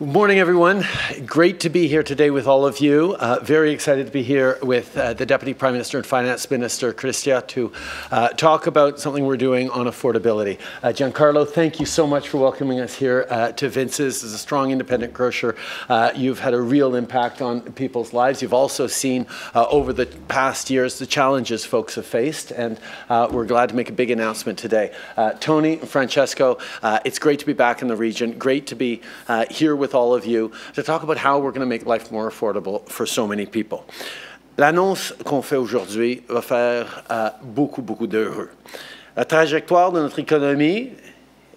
Good morning, everyone. Great to be here today with all of you. Uh, very excited to be here with uh, the Deputy Prime Minister and Finance Minister, Chrystia, to uh, talk about something we're doing on affordability. Uh, Giancarlo, thank you so much for welcoming us here uh, to Vince's. As a strong independent grocer, uh, you've had a real impact on people's lives. You've also seen over the past years the challenges folks have faced, and we're glad to make a big announcement today. Tony, Francesco, it's great to be back in the region. Great to be here with with all of you to talk about how we're going to make life more affordable for so many people. L'annonce qu'on fait aujourd'hui va faire euh, beaucoup, beaucoup d'heureux. La trajectoire de notre économie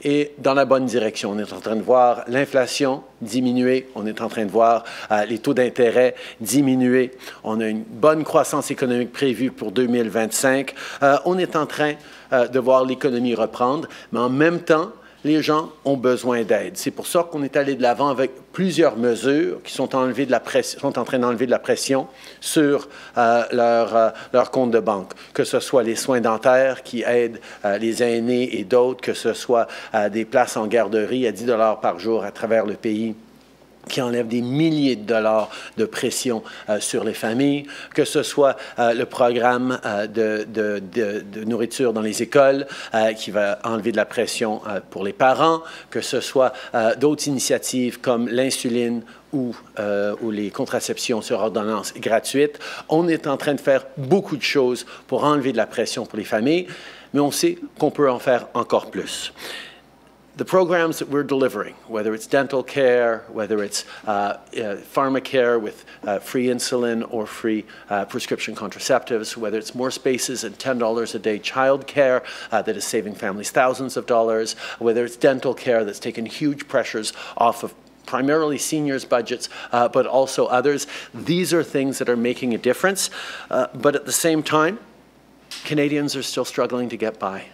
est dans la bonne direction. On est en train de voir l'inflation diminuer, on est en train de voir euh, les taux d'intérêt diminuer, on a une bonne croissance économique prévue pour 2025, euh, on est en train euh, de voir l'économie reprendre, mais en même temps, les gens ont besoin d'aide. C'est pour ça qu'on est allé de l'avant avec plusieurs mesures qui sont, enlevées de la sont en train d'enlever de la pression sur euh, leur, euh, leur, compte de banque, que ce soit les soins dentaires qui aident euh, les aînés et d'autres, que ce soit des places en garderie à 10 dollars par jour à travers le pays qui enlève des milliers de dollars de pression euh, sur les familles, que ce soit euh, le programme euh, de, nourriture dans les écoles qui va enlever de la pression pour les parents, que ce soit d'autres initiatives comme l'insuline ou, ou, les contraceptions sur ordonnance gratuites. On est en train de faire beaucoup de choses pour enlever de la pression pour les familles, mais on sait qu'on peut en faire encore plus the programs that we're delivering, whether it's dental care, whether it's uh, uh, pharmacare with uh, free insulin or free uh, prescription contraceptives, whether it's more spaces and $10 a day child care uh, that is saving families thousands of dollars, whether it's dental care that's taken huge pressures off of primarily seniors' budgets, uh, but also others. These are things that are making a difference. but at the same time, Canadians are still struggling to get by.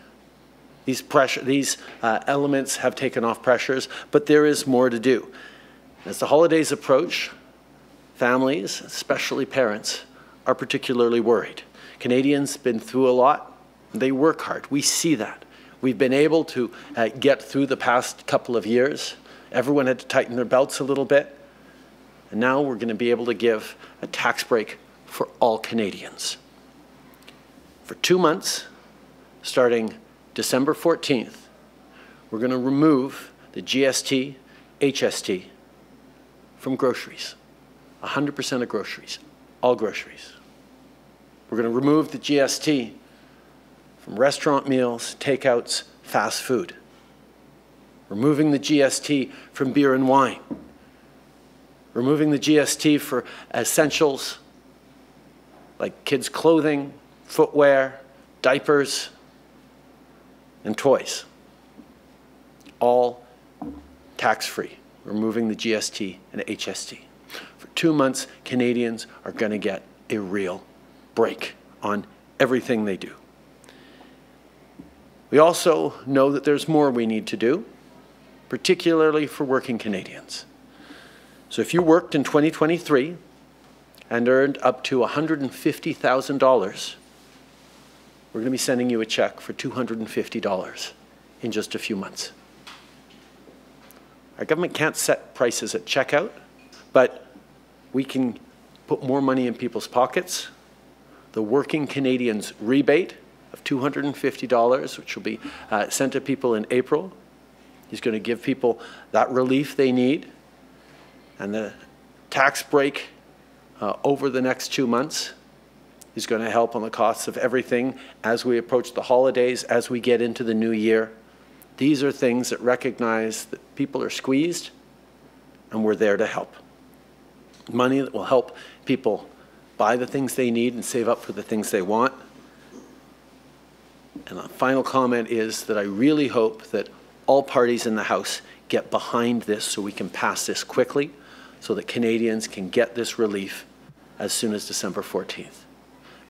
These, pressure, these uh, elements have taken off pressures, but there is more to do. As the holidays approach, families, especially parents, are particularly worried. Canadians have been through a lot. They work hard. We see that. We've been able to uh, get through the past couple of years. Everyone had to tighten their belts a little bit. And now we're going to be able to give a tax break for all Canadians. For two months, starting December 14th, we're going to remove the GST, HST from groceries. 100% of groceries, all groceries. We're going to remove the GST from restaurant meals, takeouts, fast food. Removing the GST from beer and wine. Removing the GST for essentials like kids' clothing, footwear, diapers, and toys, all tax-free, removing the GST and HST. For two months, Canadians are going to get a real break on everything they do. We also know that there's more we need to do, particularly for working Canadians. So if you worked in 2023 and earned up to $150,000, we're going to be sending you a check for $250 in just a few months. Our government can't set prices at checkout, but we can put more money in people's pockets. The Working Canadians rebate of $250, which will be uh, sent to people in April. is going to give people that relief they need. And the tax break uh, over the next two months He's going to help on the costs of everything as we approach the holidays, as we get into the new year. These are things that recognize that people are squeezed and we're there to help. Money that will help people buy the things they need and save up for the things they want. And the final comment is that I really hope that all parties in the House get behind this so we can pass this quickly so that Canadians can get this relief as soon as December 14th.